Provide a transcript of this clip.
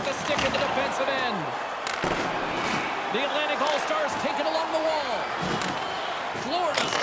with the stick at the defensive end. The Atlantic All-Stars take it along the wall. Florida's